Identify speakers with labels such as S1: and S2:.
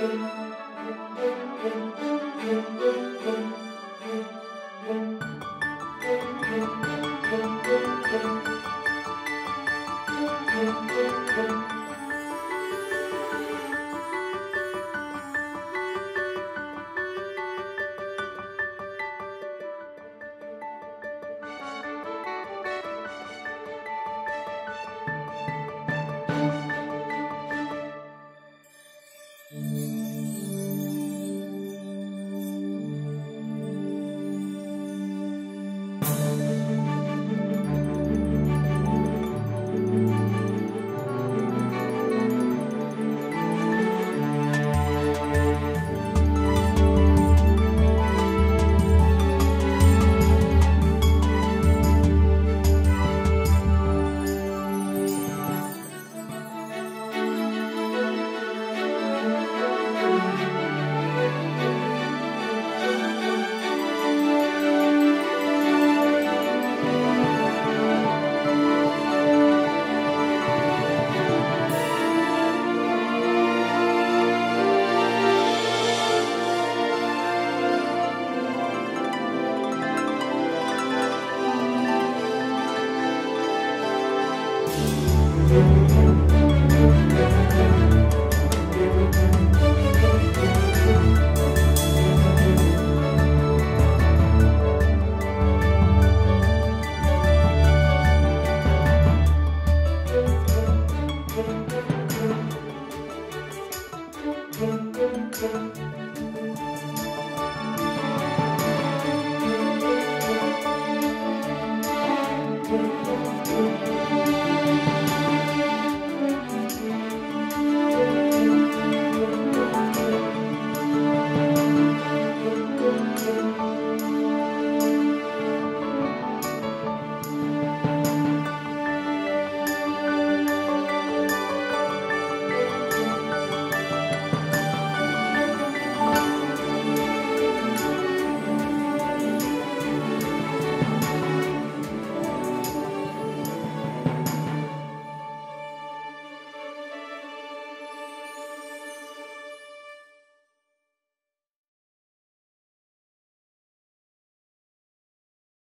S1: Música Thank you.